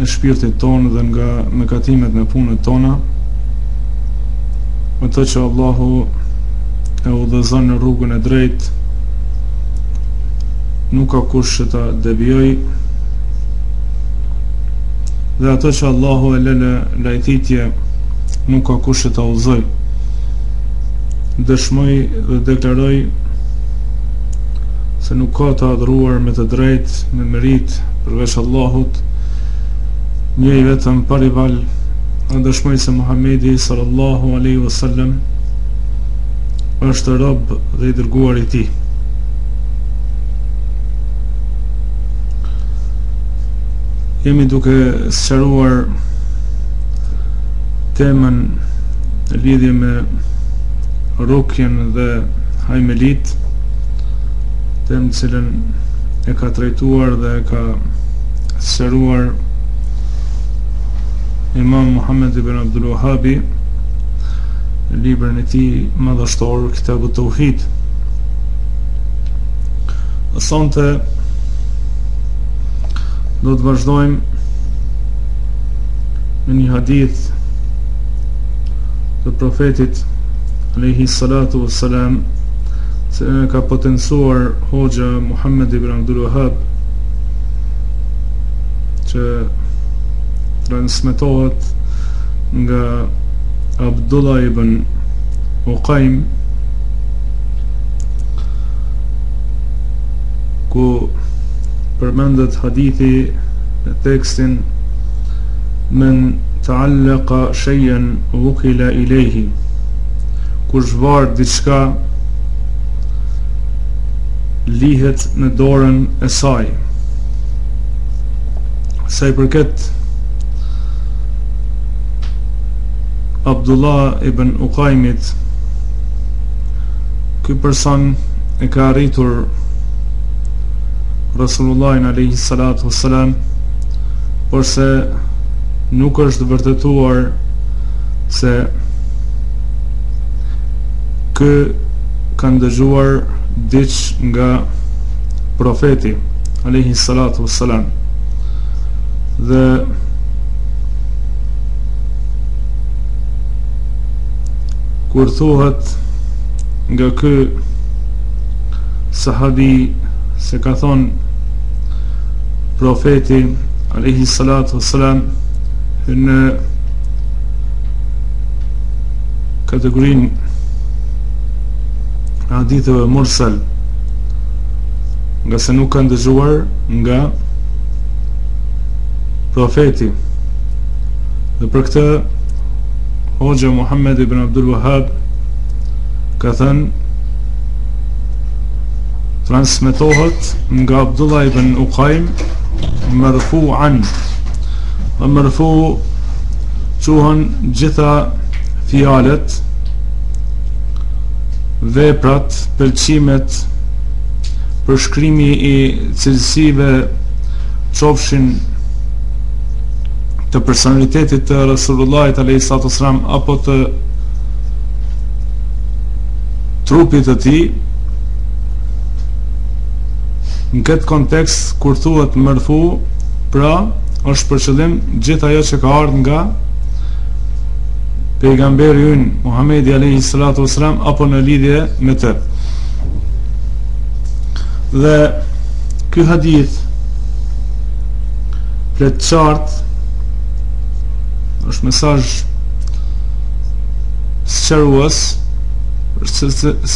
e shpirtit tonë dhe nga mëkatimet në punët tona, atë që Allahu e udhëzon në rrugën e drejt, nuk ka kush që ta devjoj, dhe atë që Allahu e le në lajthitje, nuk ka kush që ta udhëzoj. Dëshmoj dhe deklaroj, se nuk ka të adhruar me të drejt, me merit, përveç Allahut, një i vetëm pa rival dhe dëshmoj se Muhammedi sallallahu aleyhi vësallem është rob dhe i dërguar i tij jemi duke sqaruar temën lidhje me rukjen dhe hajmelit temë të cilën e ka trajtuar dhe e ka sqaruar Imam Muhammed ibn Abdul Wahabi në librin e tij madhështor Kitabu Tauhid. Sonte do të vazhdojmë me një hadith të profetit alayhi salatu wassalam që ka potencuar hoxha Muhammed ibn Abdul Wahab që transmetohet nga Abdullah ibn Uqaym ku përmendet hadithi me tekstin men ta'allaqa shay'an wukila ilayhi kush var diçka lihet në dorën e saj. Sa i përket Abdullah ibn Uqaymit, ky person e ka arritur Rasulullahin alayhi salatu wassalam, porse nuk është vërtetuar se ky ka dëgjuar diç nga profeti alayhi salatu wassalam dhe kur thuhet nga ky sahabi se ka thon profeti alayhi salatu wassalam në kategorinë haditheve mursal ngase nuk kanë dëgjuar nga profeti dhe për këtë Hoxha Muhammed ibn Abdul Wahab ka thënë transmetohet nga Abdullah ibn Ukejm merfuan dhe merfu quhen gjitha fjalët veprat, pëlqimet, përshkrimi i cilësive qofshin të personalitetit të Resulullahit alayhi salatu wasalam apo të trupit të tij në këtë kontekst kur thuhet merfu pra është për qëllim gjithë ajo që ka ardhur nga Pejgamberi ynë, Muhamedi alejhi salatu ves selam apo në lidhje me të. Dhe ky hadith flet qartë është mesazh sqarues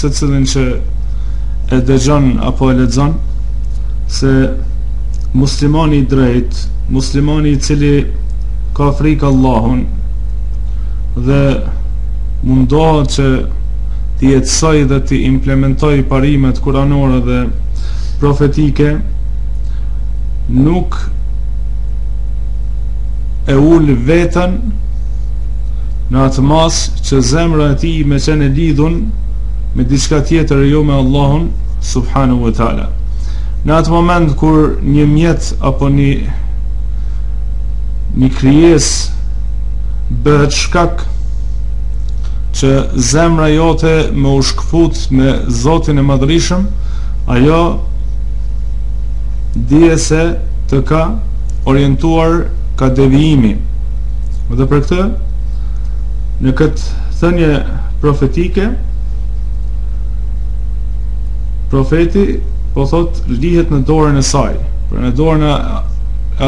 secilin që e dëgjon apo e lexon se muslimani i drejt, muslimani i cili ka frikë Allahun, dhe mundohet që t'i jetësojë dhe t'i implementojë parimet kuranore dhe profetike, nuk e ul veten në atë masë që zemra e tij me qenë e lidhun me diçka tjetër e jo me Allahun subhanahu wa taala. Në atë moment kur një mjet apo një krijesë bëhet shkak që zemra jote me u shkëput me Zotin e Madhërishëm, ajo dije se të ka orientuar ka devijimi. Dhe për këtë, në këtë thënie profetike, profeti po thotë lihet në dorën e saj, pra në dorën e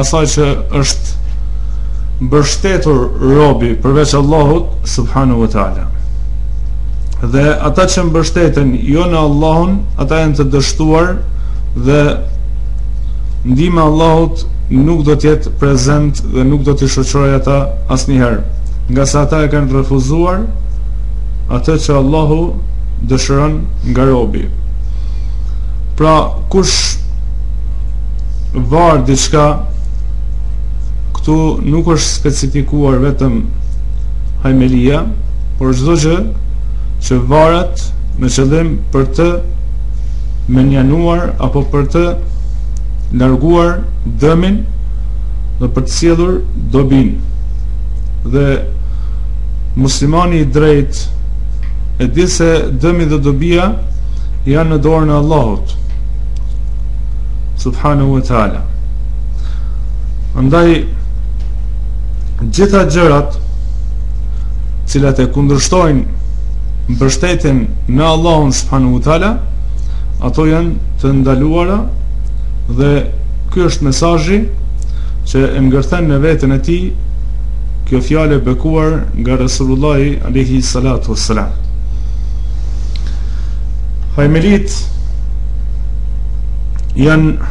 asaj që është mbështetur robi përveç Allahut subhanahu wa taala. Dhe ata që mbështeten jo në Allahun, ata janë të dështuar dhe ndihma e Allahut nuk do të jetë prezent dhe nuk do t'i shoqërojë ata asnjëherë, ngase ata e kanë refuzuar atë që Allahu dëshiron nga robi. Pra, kush var diçka këtu nuk është specifikuar vetëm hajmelia, por çdo gjë që varet me qëllim për të menjanuar apo për të larguar dëmin dhe për të sjellur dobinë. Dhe muslimani i drejtë e di se dëmi dhe dobia janë në dorën e Allahut subhanahu wa taala. Andaj, gjitha gjërat cilat e kundrështojnë mbështetjen në Allahun subhanahu wa taala, ato janë të ndaluara dhe ky është mesazhi që e ngërthen në veten e tij kjo fjalë e bekuar nga Resulullah alayhi salatu wassalam. Hajmelit janë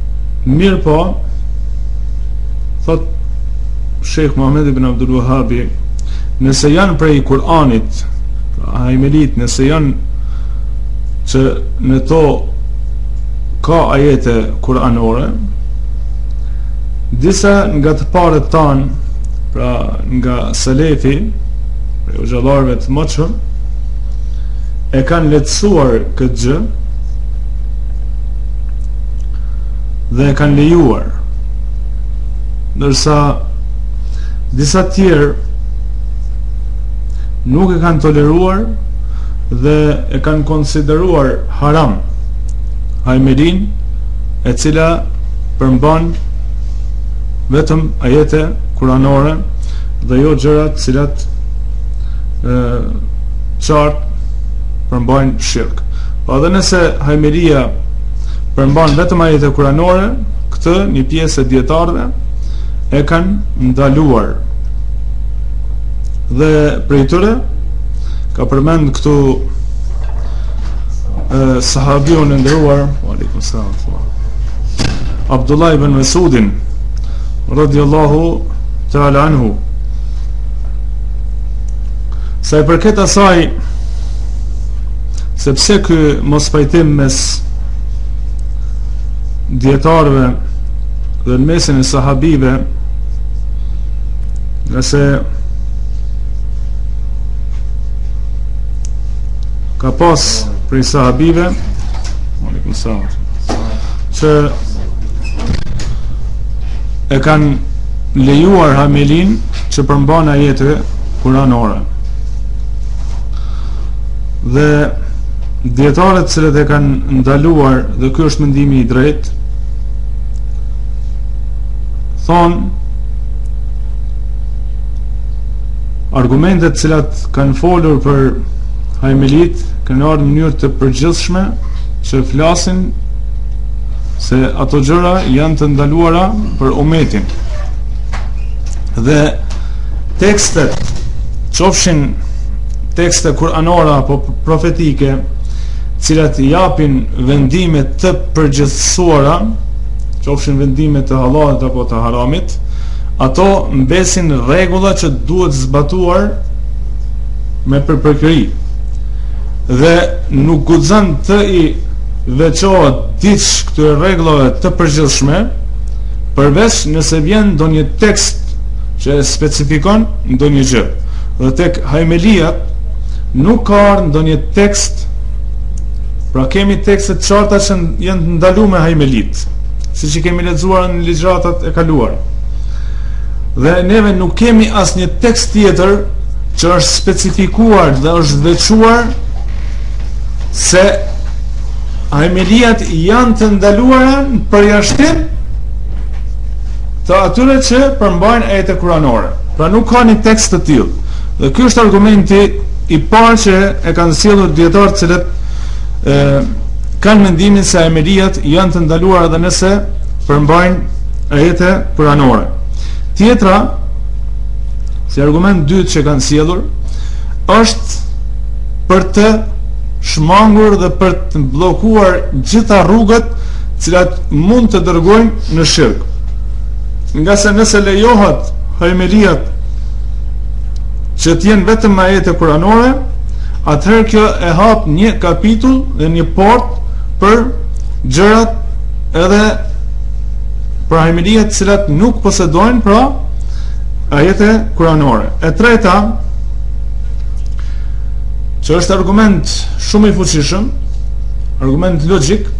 Mirëpo, thotë Sheikh Muhammed ibn Abdul Wahhab, nëse janë prej Kur'anit, pra hajmelitë, nëse janë që në to ka ajete Kur'anore, disa nga të parët tanë, pra nga Selefi, prej dijetarëve të moçëm, e kanë lehtësuar këtë gjë, dhe e kanë lejuar ndërsa disa tjerë nuk e kanë toleruar dhe e kanë konsideruar haram hajmelinë e cila përmban vetëm ajete kuranore dhe jo gjërat cilat e, qartë përmbajnë shirk. Por po edhe nëse hajmelia përmban vetëm ajete kuranore, këtë një pjesë e dijetarëve e kanë ndaluar. Dhe prej tyre ka përmend këtu sahabiun e nderuar, alaykum salam. Abdullah ibn Mas'udin radhiyallahu ta'ala anhu. Sa i përket asaj Sepse ky mospajtim mes dijetarëve dhe në mesin e sahabive nëse ka pas prej sahabive alikum salam që e kanë lejuar hajmelinë që përmban ajete kuranore Dhe dijetarët të cilët e kanë ndaluar dhe ky është mendimi i drejtë thonë argumentet të cilat kanë folur për hajmalitë kanë ardhë në mënyrë të përgjithshme që flasin se ato gjëra janë të ndaluara për umetin dhe tekstet qofshin tekste kuranore apo profetike, të cilat japin vendime të përgjithësuara, qofshin vendime të halalit apo të haramit, ato mbesin rregulla që duhet zbatuar me përpikëri. Dhe nuk guxon t'i veçohet diç këtyre rregullave të përgjithshme, përveç nëse vjen ndonjë tekst që e specifikon ndonjë gjë. Dhe tek hajmaliat nuk ka ardhur ndonjë tekst Pra kemi tekste të qarta që janë të ndaluar hajmalitë, siç i kemi lexuar në ligjëratat e kaluara. Dhe neve nuk kemi asnjë tekst tjetër që është specifikuar dhe është veçuar se hajmaliat janë të ndaluara me përjashtim të atyre që përmbajnë ajete kuranore. Pra nuk ka një tekst të tillë. Dhe ky është argumenti i parë që e kanë sjellur dijetarët të cilët ë kanë mendimin se hajmaliat janë të ndaluara edhe nëse përmbajnë ajete kuranore. Tjetra, si argument të dytë që kanë sjellur, është për të shmangur dhe për të bllokuar të gjitha rrugët të cilat mund të dërgojnë në shirk. Ngase nëse lejohet hajmaliat që të jenë vetëm me ajete kuranore, atëherë kjo e hap një kapitull dhe një portë për gjërat edhe për hajmaliat të cilat nuk posedojnë pra ajete kuranore. E treta, që është argument shumë i fuqishëm, argument logjik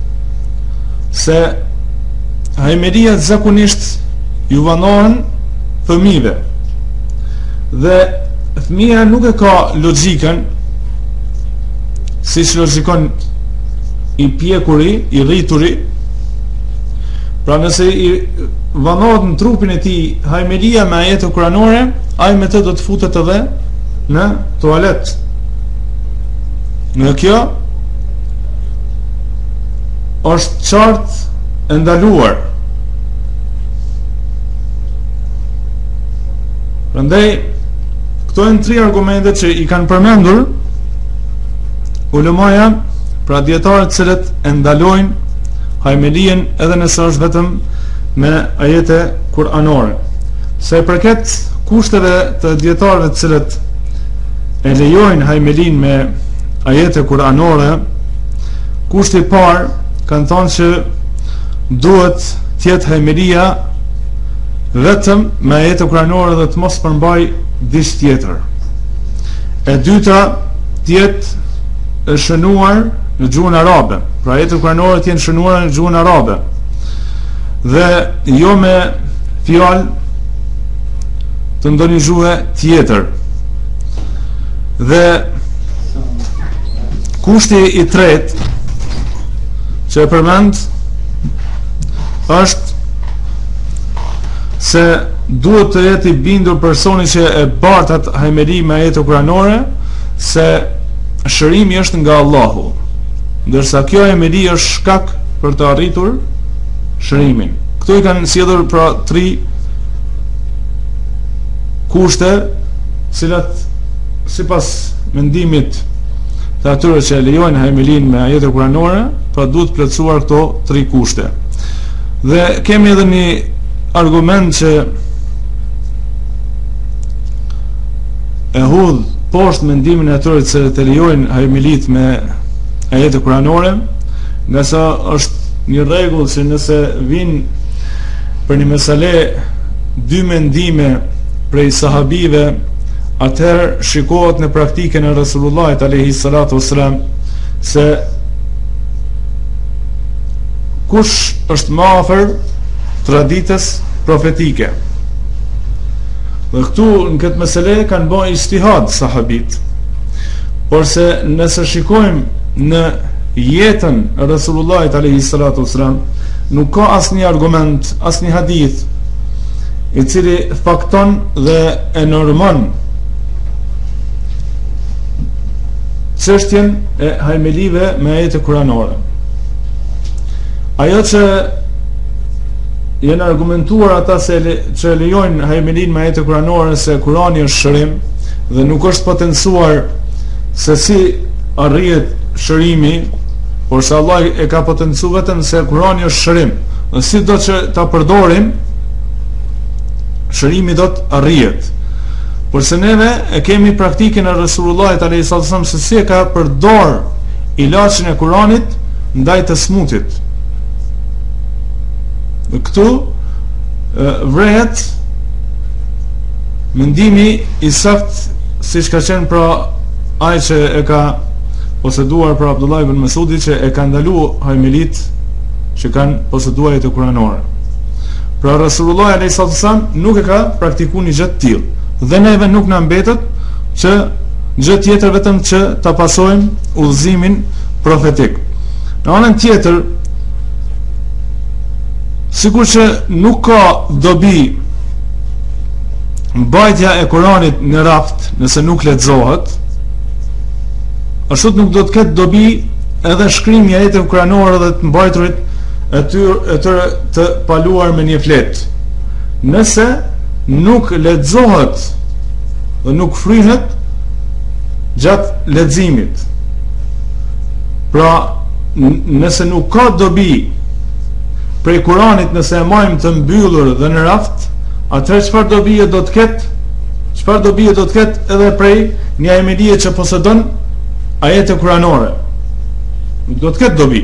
se hajmaliat zakonisht ju vanohen fëmijëve. Dhe fëmija nuk e ka logjikën siç logjikon i pjekuri, i rrituri. Pra nëse i vanohet në trupin e tij hajmalia me ajete kuranore, ai me të do të futet edhe në tualet. E kjo është qartë e ndaluar. Prandaj këto janë tri argumente që i kanë përmendur ulemaja pra dijetarët të cilët e ndalojnë hajmelinë edhe nëse është vetëm me ajete kuranore. Sa i përket kushteve të dijetarëve të cilët e lejojnë hajmelinë me ajete kuranore, kushti i parë kanë thonë që duhet të jetë hajmelia vetëm me ajete kuranore dhe të mos përmbajë diç tjetër. E dyta, të jetë e shënuar në gjuhën arabe. Pra ajetet kuranore të jenë të shënuara në gjuhën arabe. Dhe jo me fjalë të ndonjë gjuhe tjetër. Dhe kushti i tretë që e përmend është se duhet të jetë i bindur personi që e bart atë hajmeli me ajete kuranore se shërimi është nga Allahu ndërsa kjo hajmeli është shkak për të arritur shërimin këto i kanë sjellur pra tri kushte të cilat sipas mendimit të atyre që e lejojnë hajmelinë me ajete kuranore, pra duhet plotësuar këto tri kushte. Dhe kemi edhe një argument që e hudh poshtë mendimin e atyre të cilët e lejojnë hajmelitë me ajete kuranore, ngase është një rregull që nëse vijnë për një mesele dy mendime prej sahabëve, atëherë shikohet në praktikën e Resulullahit alayhi salatu wasalam se kush është më afër traditës profetike. Dhe këtu në këtë mesele kanë bën ixhtihad sahabët. Porse nëse shikojmë në jetën e Resulullahit alayhi salatu wasalam, nuk ka asnjë argument, asnjë hadith i cili fakton dhe e normon çështjen e hajmelive me ajete kuranore. Ajo që janë argumentuar ata që e lejojnë hajmelinë me ajete kuranore se Kurani është shërim dhe nuk është potencuar se si arrihet shërimi, porse Allahu e ka potencu vetëm se Kurani është shërim. Dhe sido që ta përdorim shërimi do të arrihet por se neve e kemi praktikën e Resulullahit alaihi salatu wasallam se si e ka përdor ilaçin e Kuranit ndaj të smutit dhe këtu vrehet mendimi i sakt siç ka qenë pra ai që e ka poseduar pra Abdullah ibn Mesudi që e ka ndalu hajmalitë që kanë poseduar ajete kuranore Pra Resulullahi alayhi salatu wasallam nuk e ka praktiku një gjë të tillë. Dhe neve nuk na mbetet gjë tjetër vetëm që ta pasojmë udhëzimin profetik. Në anën tjetër, sikur që nuk ka dobi mbajtja e Kuranit në raft, nëse nuk lexohet, ashtu nuk do të ketë dobi edhe shkrimi i ajeteve kuranore dhe të mbajturit e tyre të paluar në një fletë. Nëse nuk lexohet dhe nuk fryhet gjatë leximit. Pra, nëse nuk ka dobi prej Kuranit nëse e majmë të mbyllur dhe në raft, atëherë çfarë dobie do të ketë? Çfarë dobie do të ketë edhe prej një hajmalie që posedon ajete kuranore? Nuk do të ketë dobi.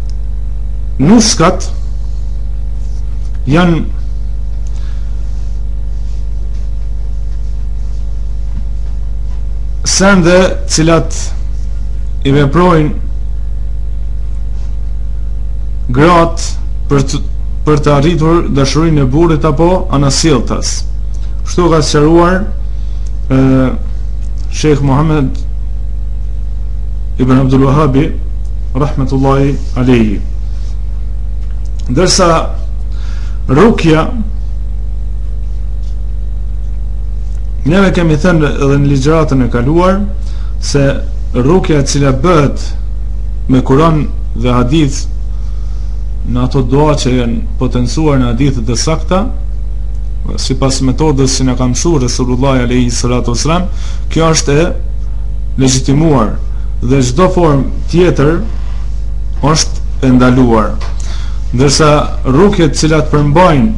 Nuskat janë sende të cilat i veprojnë gratë për të, për të arritur dashurinë e burrit apo anasjelltas. Kështu ka sqaruar ë Sheikh Muhammed Ibn Abdul Wahhabi Rahmetullahi Alehi Ndërsa Rukja Neve kemi thënë edhe në ligjeratën e kaluar Se rukja e cila bëhet Me kuran dhe hadith Në ato dua që janë potencuar në hadithet e sakta Sipas metodës që na ka msu Resulullahi Alehi Salatu Wasallam Kjo është e legjitimuar dhe çdo formë tjetër është e ndaluar. Ndërsa rukjet të cilat përmbajnë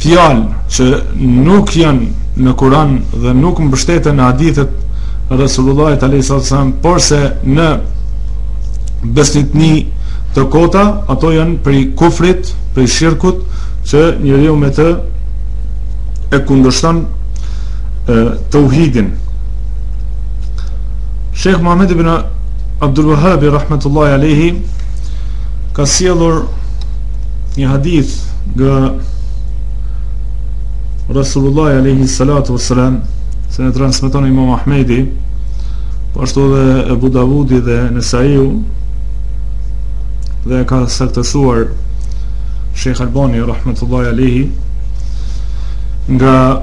fjalë që nuk janë në Kur'an dhe nuk mbështeten në hadithet e Resulullahit alayhi salatu wasallam, porse në bestytni të kota, ato janë prej kufrit, prej shirkut që njeriu me të e kundërshton tauhidin. Sheikh Muhammed ibn Abdul Wahhab rahmetullahi alayhi ka sjellur një hadith nga Rasulullah alayhi salatu wasalam se na e transmeton Imam Ahmedi po ashtu edhe Abu Davudi dhe Nesaiu dhe ka saktësuar Sheikh Albani rahmetullahi alayhi nga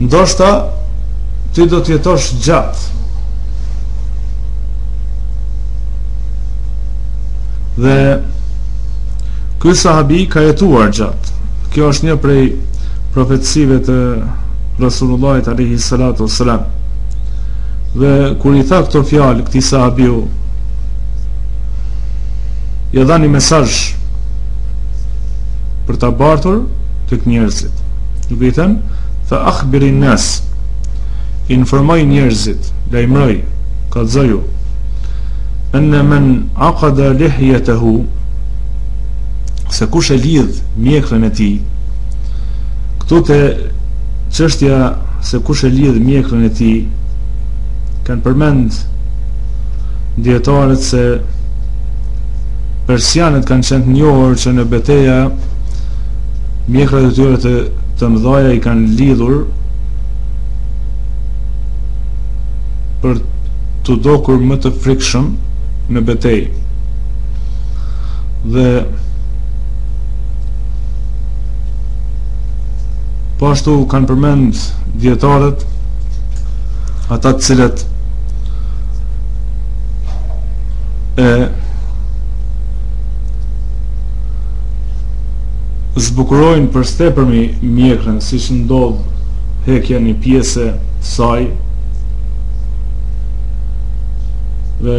ndoshta ti do të jetosh gjatë dhe ky sahabi ka jetuar gjatë kjo është një prej profecive të Rasulullahit alayhi salatu wasalam dhe kur i tha këto fjalë këtij sahabiu ia dha një mesazh për ta bartur tek njerëzit Dhe i tha, fa akhbiri nas. Informoj njerëzit, lajmëroj, kallzoju. Anna man aqada lihyatahu se kush e lidh mjekrën e tij. Këtu te çështja se kush e lidh mjekrën e tij kanë përmend dietarët se persianët kanë qenë të njohur që në beteja Mjekrat e tyre të, të mëdhaja i kanë lidhur për t'u dukur më të frikshëm në betejë. Dhe po ashtu kanë përmend dijetarët ata të cilët e zbukurojnë për së tepërmi mjekrën siç ndodh heqja e një pjese të saj dhe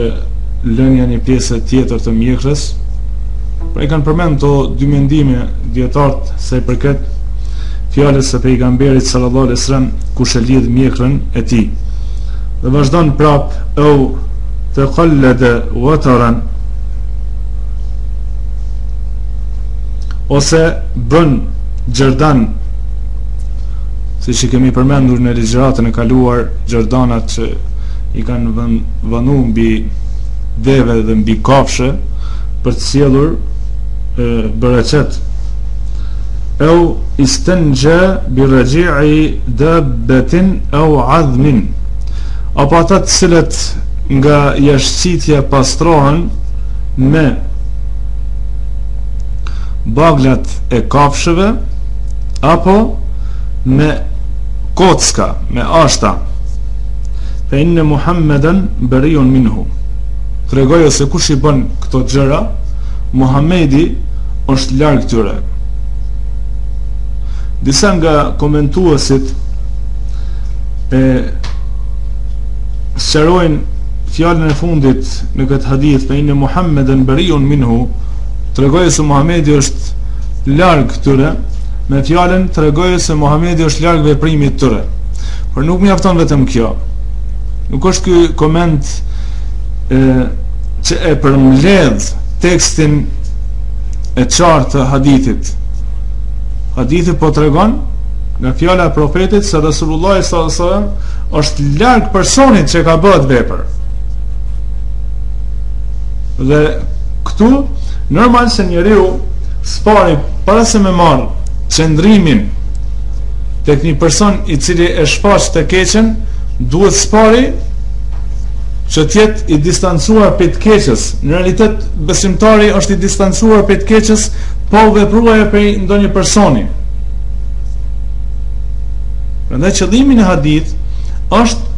lënia e një pjese tjetër të mjekrës pra i kanë përmend to dy mendime dijetarët sa i përket fjalës së pejgamberit sallallahu alaihi wasallam kush e lidh mjekrën e tij dhe vazhdon prap eu tekallede vataran ose bën gjerdan siç i kemi përmendur në ligjëratën e kaluar gjerdanat që i kanë vënë mbi deve dhe mbi kafshë për të sjellur bereqet au istanja bi raj'i dabbatin au 'azmin apo ata të cilët nga jashtëqitja pastrohen me baglat e kafshëve apo me kocka me ashta fe inne muhammeden beriun minhu tregoji se kush i bën këto gjëra muhammedi është larg tyre disa nga komentuesit e sqarojnë Fjalën e fundit në këtë hadith, fe inne Muhammeden beriun minhu, tregoji se Muhamedi është larg tyre, me fjalën tregoji se Muhamedi është larg veprimit të tyre. Por nuk mjafton vetëm kjo. Nuk është ky koment e që e përmbledh tekstin e qartë të hadithit. Hadithi po tregon nga fjala e profetit se Resulullah sallallahu alaihi wasallam Është larg personit që ka bërë atë vepër. Dhe këtu normal se njeriu së pari para se me marr qëndrimin tek një person i cili e shfaq të keqen, duhet së pari që të jetë i distancuar prej të keqes. Në realitet besimtari është i distancuar prej të keqes pa u vepruar prej ndonjë personi. Prandaj qëllimi në hadith është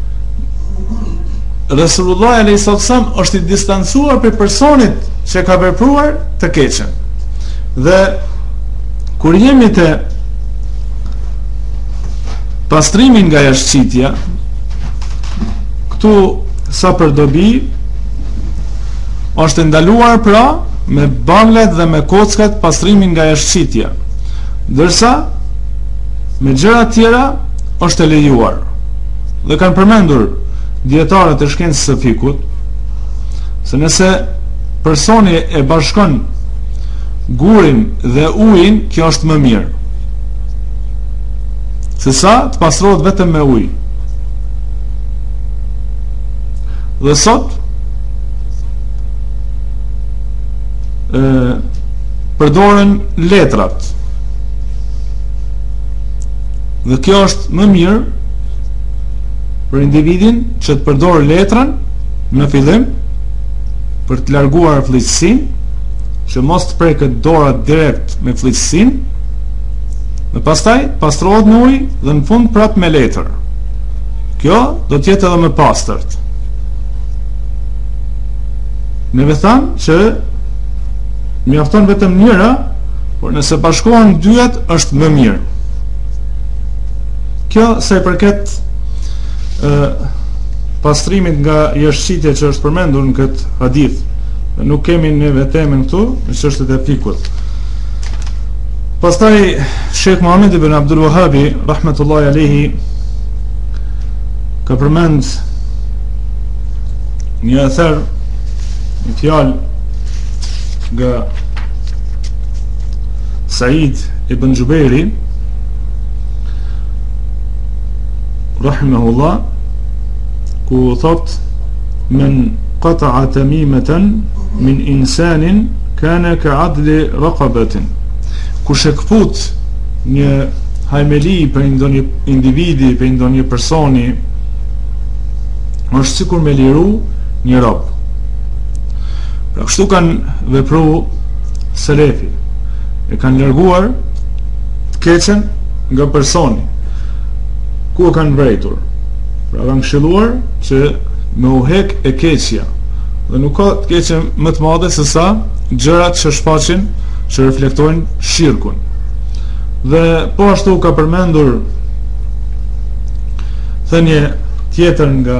Resulullahi alejhi selatu selam është i distancuar prej personit që ka vepruar të keqen. Dhe kur jemi te pastrimi nga jashtëqitja, këtu sa për dobi, është ndaluar pra me baglat dhe me kockat pastrimi nga jashtëqitja. Ndërsa, Me gjëra të tjera është e lejuar. Dhe kanë përmendur dijetarët e shkencës së fikhut se nëse personi e bashkon gurin dhe ujin, kjo është më mirë sesa të pastrohet vetëm me ujë. Dhe sot ë përdoren letrat Dhe kjo është më mirë për individin që të përdorë letrën në fillim për të larguar fëlliqësinë, që mos të preket dora direkt me fëlliqësinë, dhe pastaj pastrohet me ujë dhe në fund prap me letër. Kjo do të jetë edhe më pastërt. Ne e thamë që mjafton vetëm njëra Por nëse bashkohen dyjat është më mirë. Kjo sa i përket ë pastrimit nga jashtëqitja që është përmendur në këtë hadith. Nuk kemi me u vetëm këtu, në çështjet e fikhut. Pastaj Sheikh Muhammed ibn Abdul Wahhab rahmetullahi alayhi ka përmend një ather një fjalë nga Said ibn Xhubejri Rahimehullah ku thot men kata'a temimeten min insanin kane ke adli rakabetin kush e këput një hajmeli prej ndonjë individi, prej ndonjë personi, është sikur me liru një rob. Pra kështu kanë vepru selefi, e kanë larguar të keqen nga personi, ku e kanë vrejtur, pra kanë këshilluar që me u hek e keqja, dhe nuk ka të keqen më të madhe sesa gjërat që shfaqin që reflektojnë shirkun. Dhe po ashtu ka përmendur thënie tjetër nga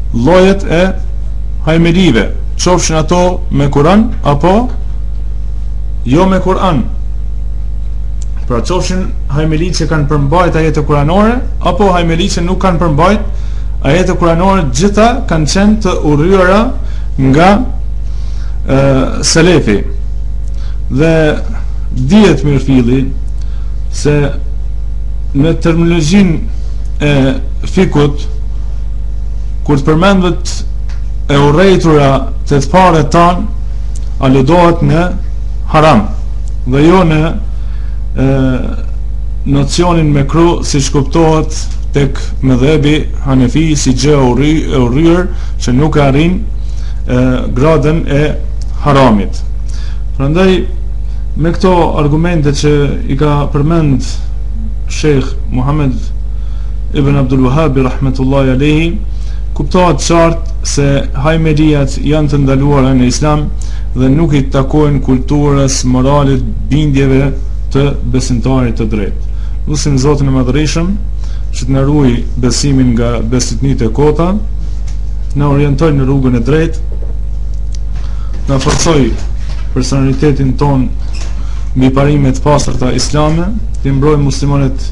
Llojet e hajmelive, qofshin ato me Kur'an apo jo me Kur'an. Pra qofshin hajmeli që kanë përmbajt ajete kuranore, apo hajmeli që nuk kanë përmbajt ajete kuranore, gjitha kanë qenë të urryera nga e, Selefi. Dhe dihet mirëfilli se në terminologjinë e fikhut, Kur të përmendet e urrejtura te të parët tanë, aludohet në haram, dhe jo në e, nocionin mekruh siç kuptohet tek medhhebi hanefi si gjë e urry, urryer që nuk e arrin e, gradën e haramit. Prandaj me këto argumente që i ka përmend Sheikh Muhammed Ibn Abdul Wahhabi rahmetullahi alejhi, Kuptohet qartë se hajmeliat janë të ndaluara në Islam dhe nuk i takojnë kulturës, moralit, bindjeve të besimtarit të drejtë. Lusim Zotin e Madhërishëm që të na ruajë besimin nga besëtnitë e kota, na orientojë në rrugën e drejtë, na forcojë personalitetin tonë mbi parime të pastërta islame, t'i mbrojë muslimanët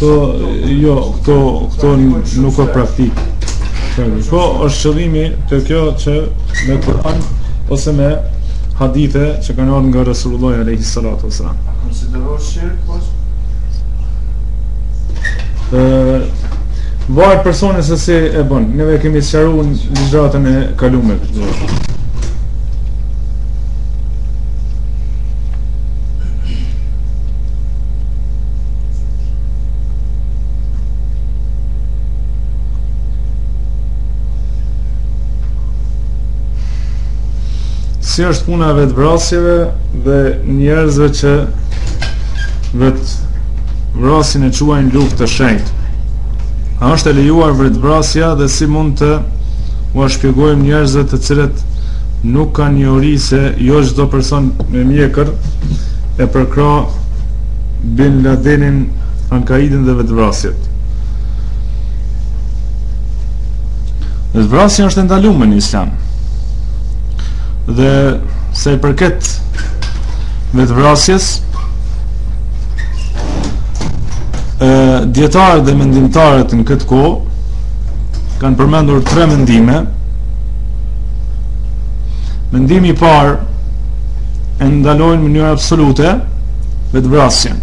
Po, jo, këto, këto nuk e praktikon. Po, është qëllimi të kjo që me Kur'an ose me hadithe që kanë ardhur nga Resulullah alayhi salatu wasalam. Konsiderohet shirk po? Ëh, varet personi se si e bën. Neve e kemi sqaruar në ligjëratën e kaluar këtë. si është puna e vetëvrasjeve dhe njerëzve që vetëvrasin e quajnë luftë të shenjtë. A është e lejuar vetëvrasja dhe si mund të ua shpjegojmë njerëzve të cilët nuk kanë njohuri se jo çdo person me mjekër e përkrah Bin Ladenin, Al-Kaidën dhe vetëvrasjet. Vetëvrasja është e ndalume në Islam. Dhe sa i përket vetëvrasjes, ë dijetarët dhe mendimtarët në këtë kohë kanë përmendur tre mendime. Mendimi i parë e ndalojnë në mënyrë absolute, vetëvrasjen.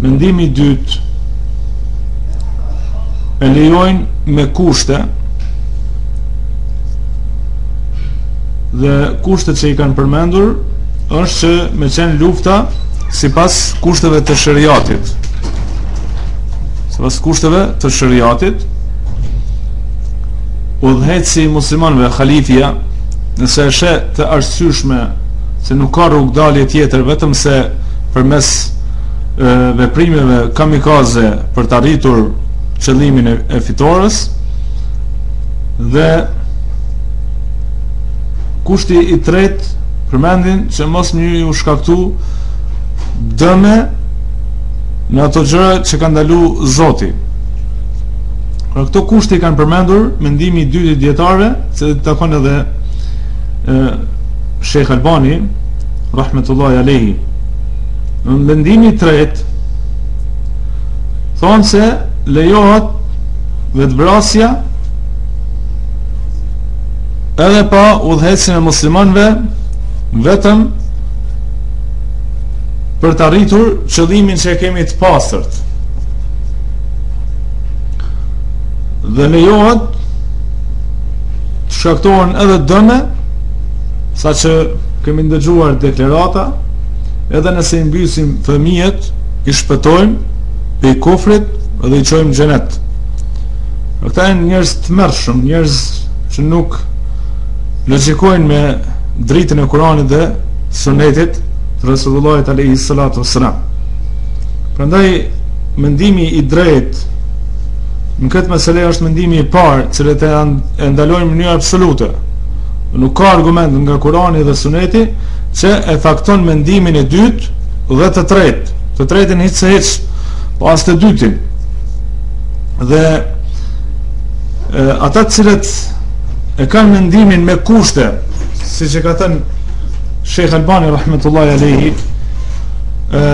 Mendimi i dytë e lejojnë me kushte dhe kushtet që i kanë përmendur është që me qenë lufta sipas kushteve të sheriatit sipas kushteve të sheriatit udhëheqësi i muslimanëve halifja Nëse e sheh të arsyeshme se nuk ka rrugëdalje tjetër vetëm se përmes veprimeve kamikaze për të arritur qëllimin e fitores dhe kushti i tretë përmendin që mos me u shkaktu dëme në ato gjëra që ka ndalu Zoti. Pra këto kushte i kanë përmendur mendimi i dytë i dijetarëve Si takon edhe e, Shejh Albani, Rahmetullahi Alejhi, mendimi i tretë, thonë se lejohet vetëvrasja edhe pa udhëheqësin e muslimanëve vetëm për të arritur qëllimin që e kemi të pastërt dhe lejohet të shkaktohen edhe dëme, sa që kemi ndëgjuar deklarata, edhe nëse i mbysim fëmijët, i shpëtojmë, prej kufrit edhe i çojmë n'xhenet. A këta janë njerëz të tmerrshëm, njerëz që nuk logjikojnë me dritën e Kuranit dhe sunetit, të Resulullahit alejhi salatu ue selam. Prandaj, mendimi i drejtë Në këtë mesele është mendimi i parë, të cilët e, e ndalojnë në mënyrë absolute. Nuk ka argument nga Kurani dhe Suneti që e fakton mendimin e dytë dhe të tretë. Të tretin hiç se hiç, po as të dytin. Dhe e, ata të cilët e kanë mendimin me kushte, siç e ka thënë Shejh Albani rahmetullahi alejhi, ë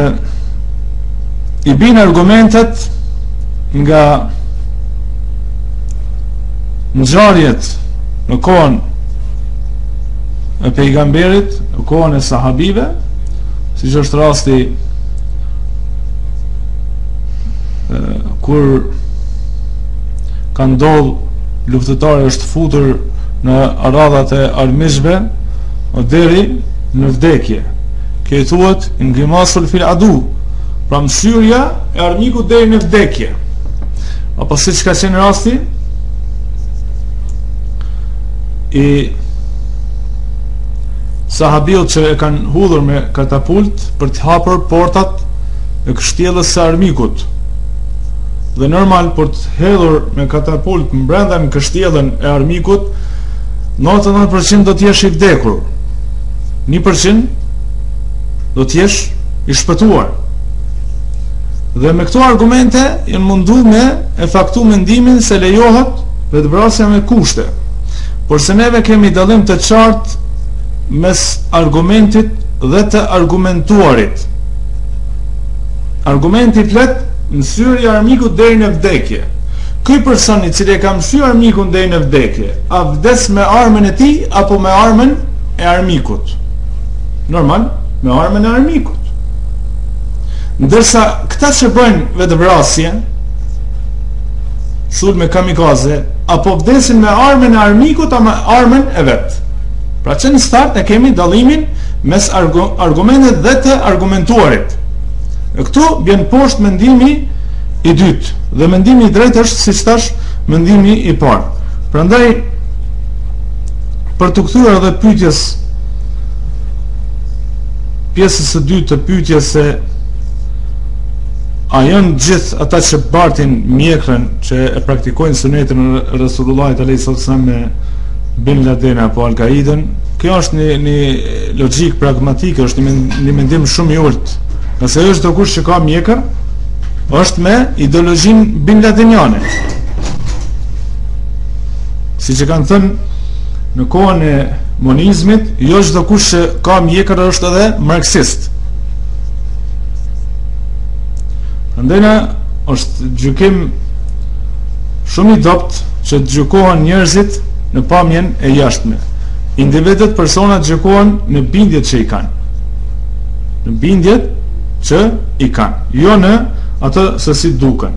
i bin argumentet nga ngjarjet në kohën e pejgamberit, në kohën e sahabive, siç është rasti e, kur kanë dalë luftëtarë është futur në radhat e armiqve o deri në vdekje. Kjo thuhet ingimasu fil adu. Pra mësyrja E armikut deri në vdekje. Apo siç ka qenë rasti, i sahabiut që e kanë hudhur me katapult për të hapër portat e kështjelës së armikut. Dhe normal për të hedhur me katapult mbrenda në kështjelën e armikut, 99% do t'jesh i vdekur. 1% do t'jesh i shpëtuar. Dhe me këto argumente janë mundu me e faktu mendimin se lejohet vetëvrasja me kushte. Por se neve kemi dallim të qartë mes argumentit dhe të argumentuarit. Argumenti flet mësyrje e armikut deri në vdekje. Ky person i cili e ka mësy armikun deri në vdekje, a vdes me armën e tij apo me armën e armikut? Normal, me armën e armikut. Ndërsa këta që bëjnë vetëvrasje, sulme kamikaze, apo vdesin me armën e armikut a me armën e vet. Pra që në start e kemi dallimin mes argumentit dhe të argumentuarit. E këtu bjen poshtë mendimi i dytë dhe mendimi i drejtë është siç thashë mendimi i parë. Prandaj për t'u kthyer edhe pyetjes Pjesës së dytë të pyetjes se a janë gjithë ata që bartin mjekrren që e praktikojnë sunetin e Resulullahit alejhi salatu ves-selam me Bin Laden apo Al Kaiden, kjo është një logjikë pragmatike, është një, një mendim shumë i ulët. Nëse çdokush që ka mjekër, është me ideologjinë Bin Ladeniane. Siç e kanë thënë në kohën e monizmit, jo çdokush që ka mjekër është edhe marksist. Prandej na është gjykim shumë i dobët që të gjykohen njerëzit në pamjen e jashtme. Individet personat gjykohen në bindjet që i kanë. Në bindjet që i kanë. Jo në atë se si duken.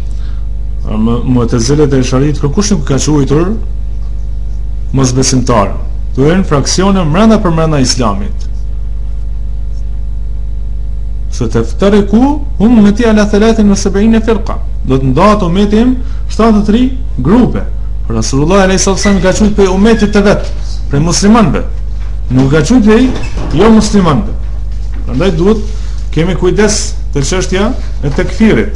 Mu'tezilet e Esh'aritë, kërkush nuk ka quajtur mos besimtar. Ato janë fraksione mbrenda për mbrenda Islamit. Setefteriku ummeti ala thelathin ve seb'ine firka. Do të ndahet umeti im 73 grupe. Por Rasulullahi alejhi salatu ves-selam i ka quajtë prej umetit të vet, prej muslimanëve. Nuk i ka quajtë prej jomuslimanëve. Andaj duhet të kemi kujdes te çështja e tekfirit.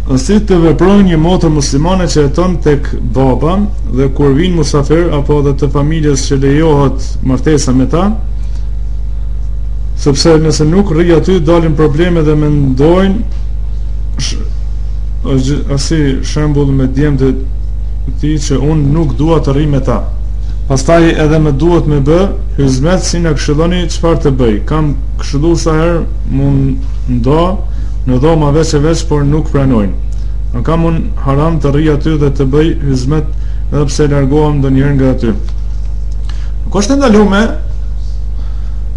Si të veprojë një motër muslimane që jeton tek baba dhe kur vijnë musafirë apo edhe të familjes që lejohet martesa me ta sepse nëse nuk rri aty dalin probleme dhe mendojnë asi shembull me djemtë e tij që unë nuk dua të rri me ta pastaj edhe më duhet me bë hyzmet si na këshilloni çfarë të bëj i kam këshillu sa herë mund nda Në dhoma veç e veç por nuk pranojnë. A kam unë haram të rrij aty dhe të bëj hyzmet edhe pse largohem ndonjëherë nga aty? Nuk është e ndalume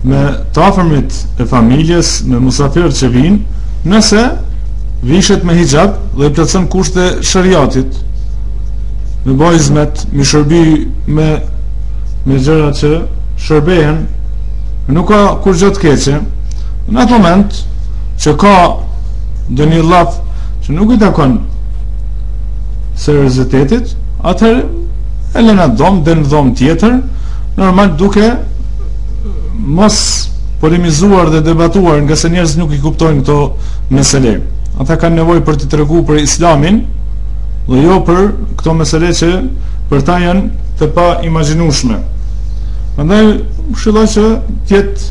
me të afërmit e familjes, me musafirët që vijnë, nëse vishet me hixhab dhe i plotëson kushtet e sheriatit. Me bë hyzmet, me i shërby me me gjëra që shërbehen, nuk ka kurrgjë të keqe. Në atë moment që ka ndonjë laf që nuk i takon seriozitetit, atëherë e lën atë dhomë, del në dhomë tjetër, normal duke mos polemizuar dhe debatuar ngase njerëzit nuk i kuptojnë këto mesele. Ata kanë nevojë për t'i tregu për Islamin dhe jo për këto mesele që për ta janë të paimagjinueshme. Prandaj, këshilla që të jetë